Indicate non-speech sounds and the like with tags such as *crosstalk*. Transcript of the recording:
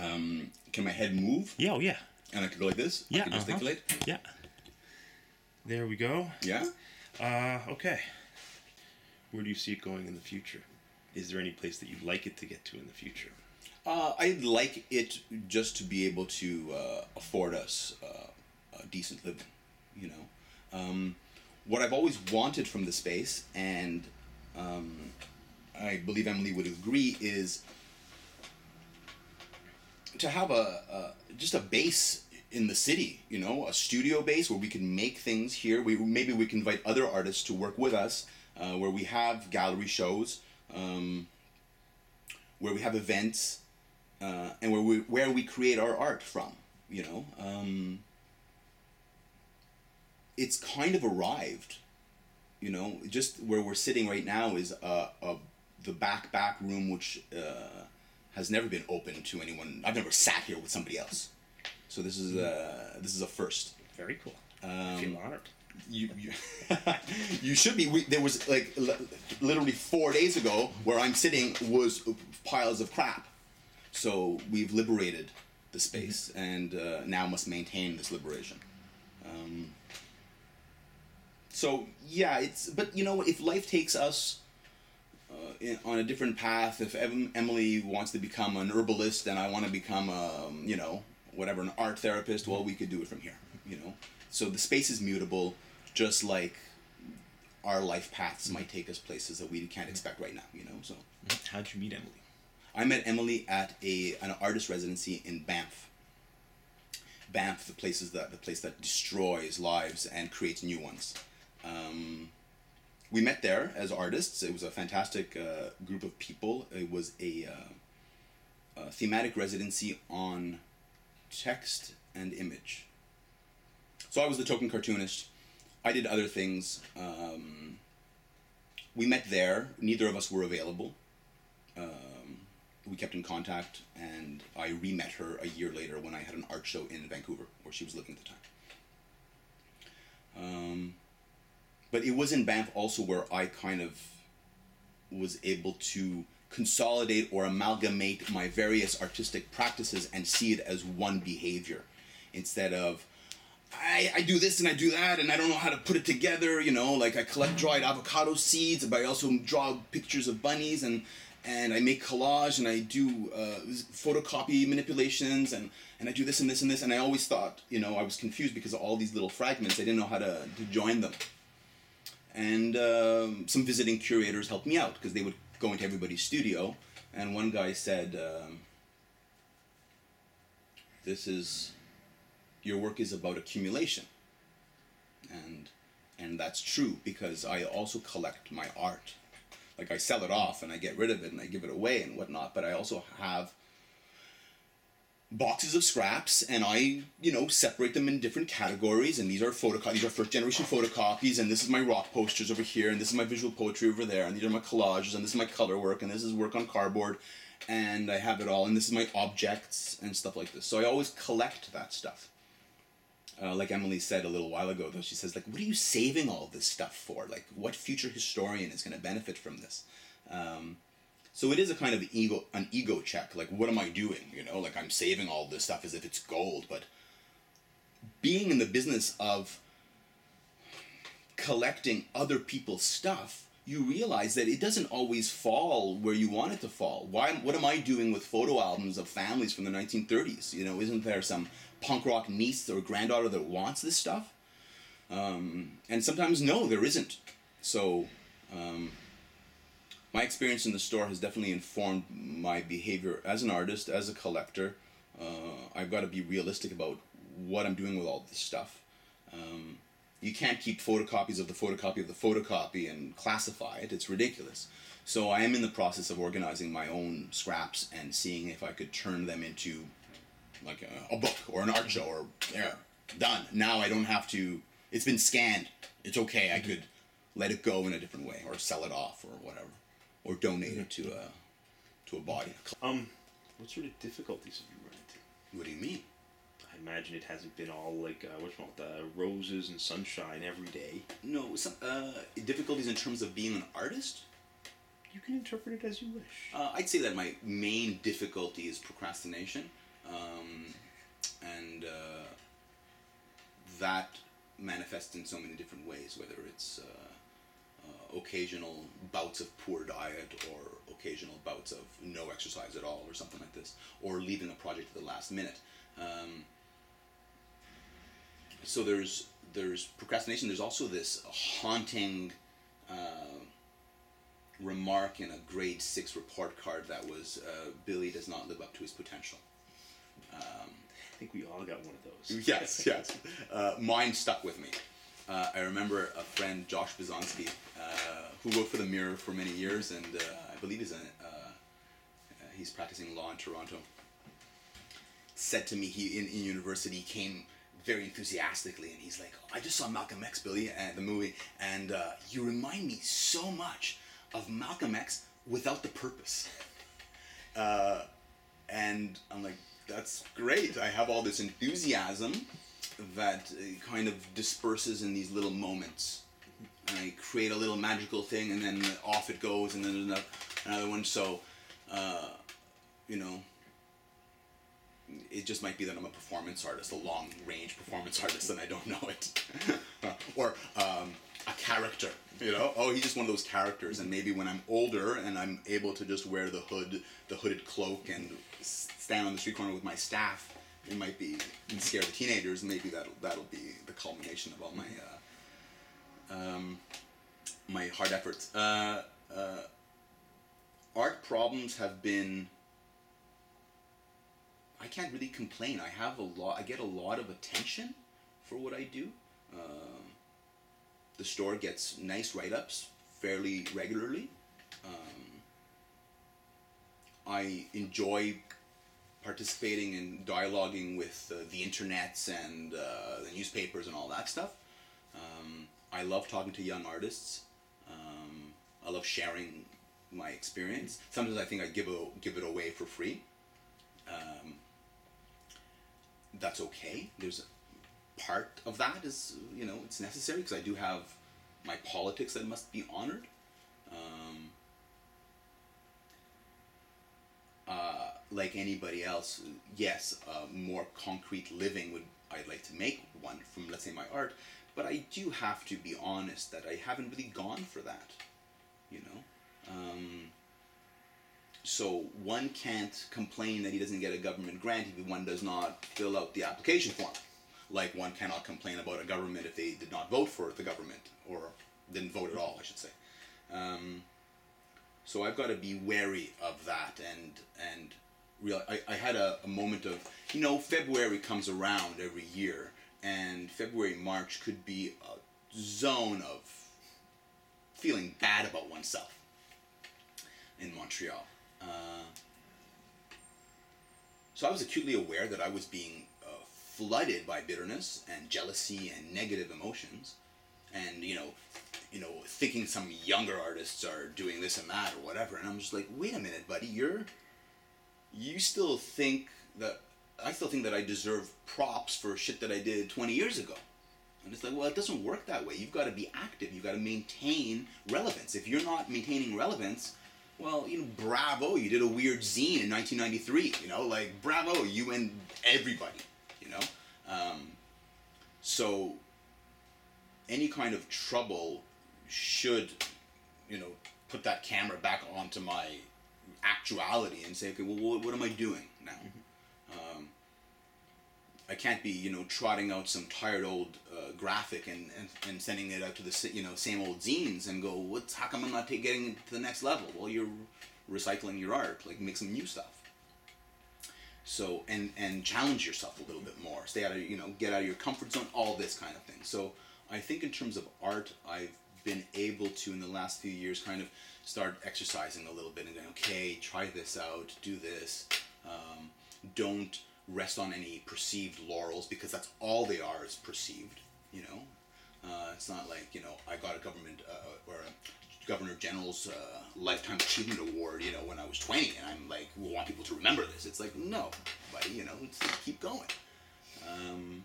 Um, can my head move? Yeah, oh yeah. And I could go like this? Yeah, I could uh-huh. Yeah. There we go. Yeah? Uh, okay. Where do you see it going in the future? Is there any place that you'd like it to get to in the future? Uh, I'd like it just to be able to uh, afford us uh, a decent living, you know. Um, what I've always wanted from the space, and um, I believe Emily would agree, is to have a, a just a base in the city, you know, a studio base where we can make things here. We maybe we can invite other artists to work with us, uh, where we have gallery shows, um, where we have events, uh, and where we where we create our art from. You know, um, it's kind of arrived. You know, just where we're sitting right now is uh, uh, the back back room, which uh, has never been open to anyone. I've never sat here with somebody else, so this is uh, this is a first. Very cool. I feel Um, honored. you you, *laughs* you should be. We, there was like li- literally four days ago where I'm sitting was piles of crap. So we've liberated the space and uh, now must maintain this liberation. Um, so yeah, it's but you know if life takes us. Uh, in, on a different path, if Emily wants to become an herbalist and I want to become, um, you know, whatever, an art therapist, well, we could do it from here, you know. So the space is mutable, just like our life paths might take us places that we can't expect right now, you know. So How'd you meet Emily? I met Emily at a an artist residency in Banff. Banff, the place is that the place that destroys lives and creates new ones. Um, we met there as artists. It was a fantastic uh, group of people. It was a, uh, a thematic residency on text and image. So I was the token cartoonist. I did other things. Um, we met there. Neither of us were available. Um, we kept in contact, and I re met her a year later when I had an art show in Vancouver, where she was living at the time. Um, but it was in Banff also where I kind of was able to consolidate or amalgamate my various artistic practices and see it as one behavior instead of I, I do this and I do that and I don't know how to put it together, you know, like I collect dried avocado seeds, but I also draw pictures of bunnies and and I make collage and I do uh, photocopy manipulations and, and I do this and this and this and I always thought, you know, I was confused because of all these little fragments. I didn't know how to, to join them. And um, some visiting curators helped me out because they would go into everybody's studio and one guy said, um, this is your work is about accumulation. And and that's true because i also collect my art. Like i sell it off and i get rid of it and i give it away and whatnot but i also have boxes of scraps and i you know separate them in different categories and these are photocopies these are first generation photocopies and this is my rock posters over here and this is my visual poetry over there and these are my collages and this is my color work and this is work on cardboard and i have it all and this is my objects and stuff like this so i always collect that stuff uh, like Emily said a little while ago, though, she says, like, what are you saving all this stuff for? Like, what future historian is going to benefit from this? Um, so it is a kind of ego, an ego check. Like, what am I doing? You know, like I'm saving all this stuff as if it's gold, but being in the business of collecting other people's stuff, you realize that it doesn't always fall where you want it to fall. Why? What am I doing with photo albums of families from the 1930s? You know, isn't there some punk rock niece or granddaughter that wants this stuff? Um, and sometimes no, there isn't. So, um, my experience in the store has definitely informed my behavior as an artist, as a collector. Uh, I've got to be realistic about what I'm doing with all this stuff. Um, you can't keep photocopies of the photocopy of the photocopy and classify it. It's ridiculous. So I am in the process of organizing my own scraps and seeing if I could turn them into like a, a book or an art show or yeah, done. Now I don't have to. It's been scanned. It's okay. I could let it go in a different way or sell it off or whatever, or donate it to a to a body. Um, what sort of difficulties have you run into? What do you mean? I imagine it hasn't been all like uh, what's the roses and sunshine every day. No, some uh, difficulties in terms of being an artist. You can interpret it as you wish. Uh, I'd say that my main difficulty is procrastination. um, and uh, that manifests in so many different ways. Whether it's uh, occasional bouts of poor diet or occasional bouts of no exercise at all or something like this, or leaving a project at the last minute. Um, so there's there's procrastination. There's also this haunting uh, remark in a grade six report card that was uh, Billy does not live up to his potential. Um, I think we all got one of those. yes, yes. Uh, mine stuck with me. Uh, I remember a friend, Josh Bizonsky, uh, who worked for the Mirror for many years, and uh, I believe he's a, uh, he's practicing law in Toronto. Said to me, he in, in university came very enthusiastically, and he's like, "I just saw Malcolm X, Billy, and the movie, and uh, you remind me so much of Malcolm X without the purpose." Uh, and I'm like, that's great. I have all this enthusiasm that uh, kind of disperses in these little moments. And I create a little magical thing, and then off it goes, and then another, one. So, uh, you know, it just might be that I'm a performance artist, a long range performance artist, and I don't know it. *laughs* or um, a character, you know? Oh, he's just one of those characters, and maybe when I'm older and I'm able to just wear the hood, the hooded cloak, and stand on the street corner with my staff, it might be and scare the teenagers. Maybe that'll that'll be the culmination of all my uh, um, my hard efforts. Uh, uh, art problems have been I can't really complain. I have a lot. I get a lot of attention for what I do. Um, the store gets nice write-ups fairly regularly. Um, I enjoy participating and dialoguing with uh, the internets and uh, the newspapers and all that stuff. Um, I love talking to young artists. Um, I love sharing my experience. Sometimes I think I give it give it away for free. Um, that's okay. There's a part of that is you know it's necessary because I do have my politics that must be honored. Um, uh, like anybody else, yes, more concrete living would I'd like to make one from let's say my art, but I do have to be honest that I haven't really gone for that, you know. Um, so one can't complain that he doesn't get a government grant if one does not fill out the application form. Like one cannot complain about a government if they did not vote for the government or didn't vote at all, I should say. Um, so I've got to be wary of that and and real. I, I had a, a moment of you know February comes around every year and February March could be a zone of feeling bad about oneself in Montreal. Uh, so I was acutely aware that I was being uh, flooded by bitterness and jealousy and negative emotions, and you know, you know, thinking some younger artists are doing this and that or whatever, and I'm just like, wait a minute, buddy, you're, you still think that I still think that I deserve props for shit that I did 20 years ago. And it's like, well, it doesn't work that way. You've got to be active. You've got to maintain relevance. If you're not maintaining relevance, well, you know, bravo, you did a weird zine in 1993. You know, like bravo, you and everybody. You know, um, so any kind of trouble should, you know, put that camera back onto my actuality and say, okay, well, what, what am I doing now? Um, I can't be, you know, trotting out some tired old uh, graphic and, and, and sending it out to the you know same old zines and go, what's how come I'm not ta- getting to the next level? Well, you're recycling your art, like make some new stuff. So and and challenge yourself a little bit more. Stay out of you know get out of your comfort zone. All this kind of thing. So I think in terms of art, I've been able to in the last few years kind of start exercising a little bit and going, okay, try this out, do this. Um, don't rest on any perceived laurels because that's all they are is perceived. You know, uh, it's not like you know I got a government uh, or a governor general's uh, lifetime achievement award. You know, when I was twenty, and I'm like, we want people to remember this. It's like, no, buddy. You know, keep going. Um,